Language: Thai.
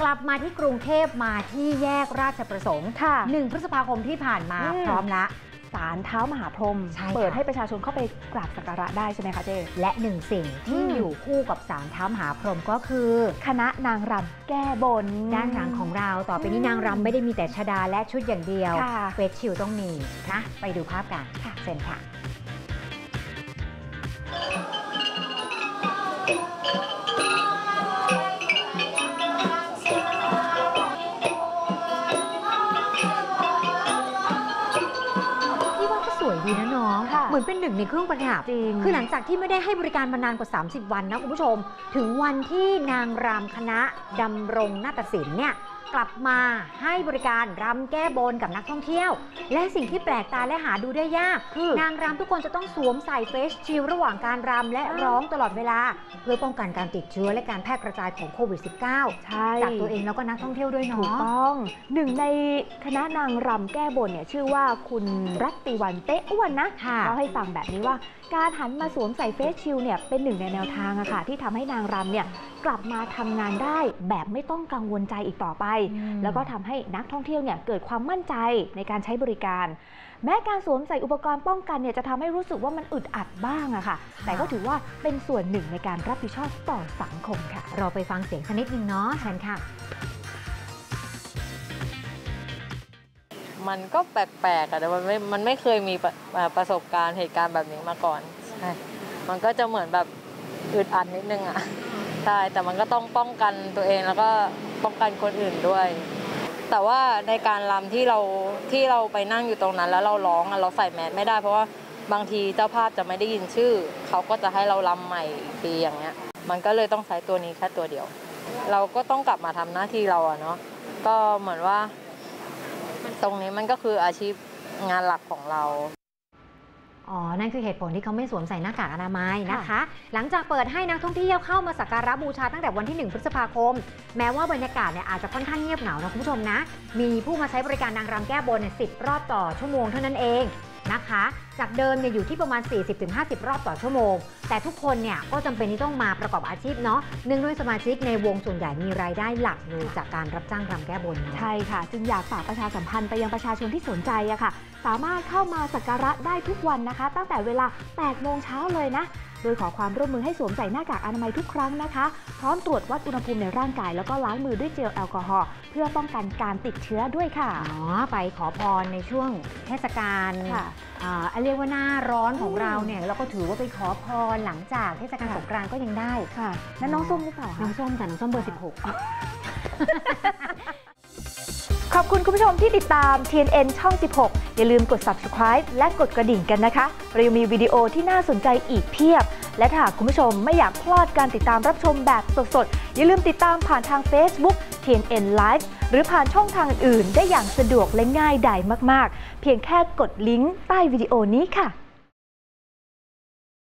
กลับมาที่กรุงเทพมาที่แยกราชประสงค์ค่ะ1พฤษภาคมที่ผ่านมาอืมพร้อมละศาลเท้ามหาพรหมใช่ค่ะเปิดให้ประชาชนเข้าไปกราบสักการะได้ใช่ไหมคะเจ๊และหนึ่งสิ่งที่อืมอยู่คู่กับสารเท้ามหาพรหมก็คือ คณะนางรำแก้บนด้านหลังของเราต่อไปนี้นางรำไม่ได้มีแต่ชดาและชุดอย่างเดียวค่ะเฟสชิลต้องมีนะไปดูภาพกันค่ะเชิญค่ะ เหมือนเป็นหนึ่งในเครื่องประดับจริงคือหลังจากที่ไม่ได้ให้บริการมานานกว่า 30 วันนะคุณผู้ชม ถึงวันที่นางรำคณะดำรงนาฏศิลป์เนี่ย กลับมาให้บริการรำแก้บนกับนักท่องเที่ยว และสิ่งที่แปลกตาและหาดูได้ยาก คือนางรำทุกคนจะต้องสวมใส่เฟสชิลระหว่างการรำและร้องตลอดเวลา เพื่อป้องกันการติดเชื้อและการแพร่กระจายของโควิด -19 ใช่จากตัวเองแล้วก็นักท่องเที่ยวด้วยถูกเนาะต้องหนึ่งในคณะนางรำแก้บนเนี่ยชื่อว่าคุณรัตติวันเตะอ้วนนะค่ะเล่าให้ฟังแบบนี้ว่าการหันมาสวมใส่เฟสชิลเนี่ยเป็นหนึ่งในแนวทางอะค่ะที่ทำให้นางรำเนี่ยกลับมาทำงานได้แบบไม่ต้องกังวลใจอีกต่อไปแล้วก็ทำให้นักท่องเที่ยวเนี่ยเกิดความมั่นใจในการใช้บริการ แม้การสวมใส่อุปกรณ์ป้องกันเนี่ยจะทำให้รู้สึกว่ามันอึดอัดบ้างอะค่ะ แต่ก็ถือว่าเป็นส่วนหนึ่งในการรับผิดชอบต่อสังคมค่ะ เราไปฟังเสียงสักนิดนึงเนาะเชิญค่ะมันก็แปลกๆอะแต่มันไม่ มันไม่เคยมีประอ่าประสบการณ์เหตุการณ์แบบนี้มาก่อนใช่มันก็จะเหมือนแบบอึดอัดนิดนึงอะใช่ แต่มันก็ต้องป้องกันตัวเองแล้วก็ ป้องกันคนอื่นด้วย แต่ว่าในการรำที่เราที่เราไปนั่งอยู่ตรงนั้น แล้วเราร้องเราใส่แมสไม่ได้เพราะว่าบางทีเจ้าภาพจะไม่ได้ยินชื่อ เขาก็จะให้เรารำใหม่อีกทีอย่างเงี้ย มันก็เลยต้องใช้ตัวนี้แค่ตัวเดียว เราก็ต้องกลับมาทำหน้าที่เราอะเนาะก็เหมือนว่า ตรงนี้มันก็คืออาชีพงานหลักของเรา อ๋อ นั่นคือเหตุผลที่เขาไม่สวมใส่หน้ากากอนามัยนะคะ หลังจากเปิดให้นักท่องเที่ยวเข้ามาสักการะบูชาตั้งแต่วันที่ 1 พฤษภาคม แม้ว่าบรรยากาศเนี่ยอาจจะค่อนข้างเงียบเหงานะคุณผู้ชมนะ มีผู้มาใช้บริการนางรำแก้บนเนี่ยสิรอบต่อชั่วโมงเท่านั้นเอง นะคะ จากเดิมเนี่ยอยู่ที่ประมาณ 40-50 รอบต่อชั่วโมง แต่ทุกคนเนี่ยก็จำเป็นที่ต้องมาประกอบอาชีพเนาะเนื่องด้วยสมาชิกในวงส่วนใหญ่มีรายได้หลักเลยจากการรับจ้างรำแก้บน ใช่ค่ะ จึงอยากฝากประชาสัมพันธ์ไปยังประชาชนที่สนใจอะค่ะ สามารถเข้ามาสักการะได้ทุกวันนะคะ ตั้งแต่เวลา 8 โมงเช้าเลยนะ โดยขอความร่วมมือให้สวมใส่หน้ากากอนามัยทุกครั้งนะคะ พร้อมตรวจวัดอุณหภูมิในร่างกายแล้วก็ล้างมือด้วยเจลแอลกอฮอล์เพื่อป้องกันการติดเชื้อด้วยค่ะ อ๋อ ไปขอพรในช่วงเทศกาลค่ะอ่าเรียกว่าหน้าร้อนของอืมเราเนี่ยเราก็ถือว่าไปขอพรหลังจากเทศกาลค่ะสงกรานต์ก็ยังได้ค่ะนั่นน้องส้มหรือเปล่าน้คะองส้มค่ะน้องส้มเบอร์ค่ะ16 ขอบคุณคุณผู้ชมที่ติดตาม TNN ช่อง 16 อย่าลืมกด subscribe และกดกระดิ่งกันนะคะ เรายังมีวิดีโอที่น่าสนใจอีกเพียบ และถ้าหากคุณผู้ชมไม่อยากพลาดการติดตามรับชมแบบสดๆ อย่าลืมติดตามผ่านทาง Facebook TNN Live หรือผ่านช่องทางอื่นได้อย่างสะดวกและง่ายดายมากๆ เพียงแค่กดลิงก์ใต้วิดีโอนี้ค่ะ